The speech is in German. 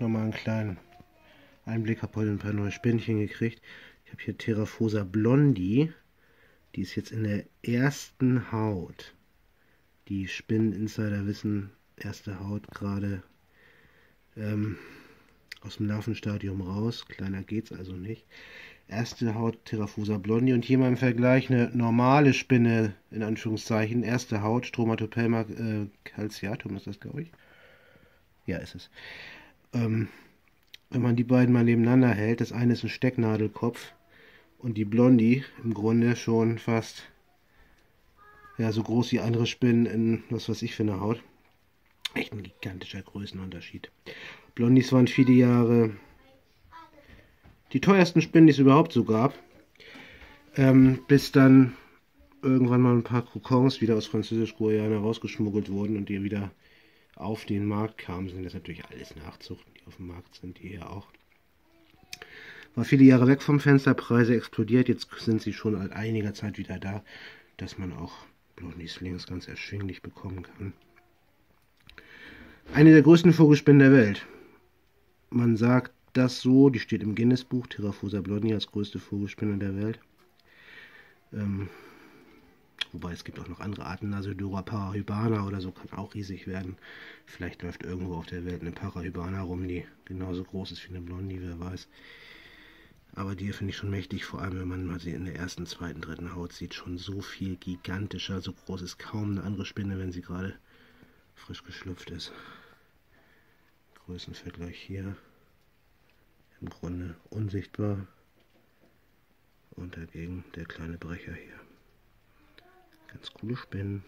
nochmal einen kleinen Einblick, habe heute ein paar neue Spinnchen gekriegt. Ich habe hier Terraphosa blondi, die ist jetzt in der ersten Haut. Die Spinneninsider wissen, erste Haut gerade ähm, aus dem Larvenstadium raus. Kleiner geht's also nicht. Erste Haut Terraphosa blondi und hier mal im Vergleich eine normale Spinne, in Anführungszeichen. Erste Haut Stromatopelma äh, calciatum ist das, glaube ich. Ja, ist es. Ähm, wenn man die beiden mal nebeneinander hält, das eine ist ein Stecknadelkopf und die Blondie im Grunde schon fast ja, so groß wie andere Spinnen in was weiß ich für eine Haut. Echt ein gigantischer Größenunterschied. Blondies waren viele Jahre die teuersten Spinnen, die es überhaupt so gab. Ähm, bis dann irgendwann mal ein paar Kokons wieder aus Französisch-Guayana rausgeschmuggelt wurden und die wieder auf den Markt kamen. Sind das natürlich alles Nachzuchten, die auf dem Markt sind, die hier auch. War viele Jahre weg vom Fenster, Preise explodiert. Jetzt sind sie schon seit einiger Zeit wieder da, dass man auch Blondies links ganz erschwinglich bekommen kann. Eine der größten Vogelspinnen der Welt. Man sagt das so, die steht im Guinness-Buch, Terraphosa blondi als größte Vogelspinne der Welt. Ähm, wobei es gibt auch noch andere Arten, Nasodora parahybana oder so, kann auch riesig werden. Vielleicht läuft irgendwo auf der Welt eine Parahybana rum, die genauso groß ist wie eine Blondie, wer weiß. Aber die finde ich schon mächtig, vor allem wenn man mal sie in der ersten, zweiten, dritten Haut sieht. Schon so viel gigantischer, so groß ist kaum eine andere Spinne, wenn sie gerade frisch geschlüpft ist. Größenvergleich hier. Im Grunde unsichtbar. Und dagegen der kleine Brecher hier. Ganz coole Spinnen.